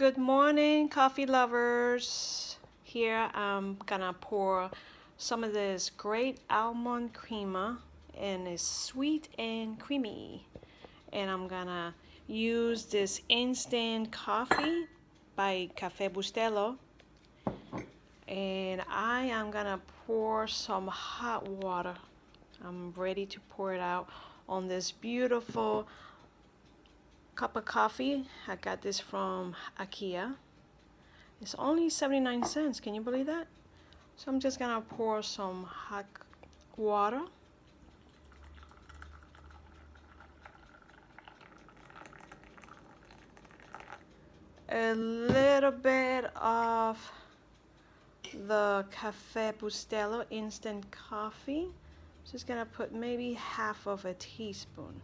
Good morning, coffee lovers. Here I'm gonna pour some of this great almond crema and it's sweet and creamy. And I'm gonna use this instant coffee by Cafe Bustelo. And I am gonna pour some hot water. I'm ready to pour it out on this beautiful cup of coffee. I got this from Ikea. It's only 79 cents. Can you believe that? So I'm just gonna pour some hot water. A little bit of the Cafe Bustelo instant coffee. Just gonna put maybe half of a teaspoon.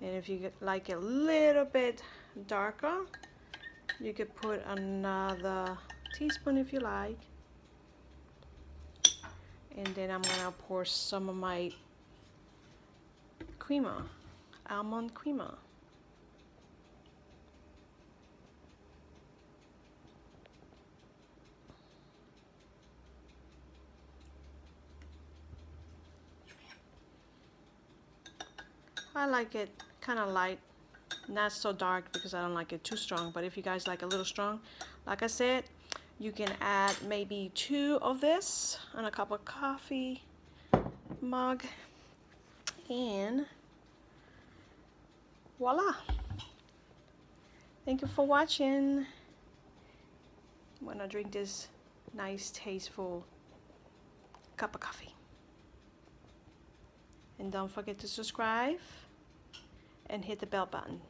And if you like it a little bit darker you could put another teaspoon if you like. And then I'm gonna pour some of my crema almond crema I like it kind of light not so dark because I don't like it too strong but if you guys like a little strong like I said you can add maybe two of this on a cup of coffee mug and voila. Thank you for watching. When gonna drink this nice tasteful cup of coffee. And don't forget to subscribe and hit the bell button.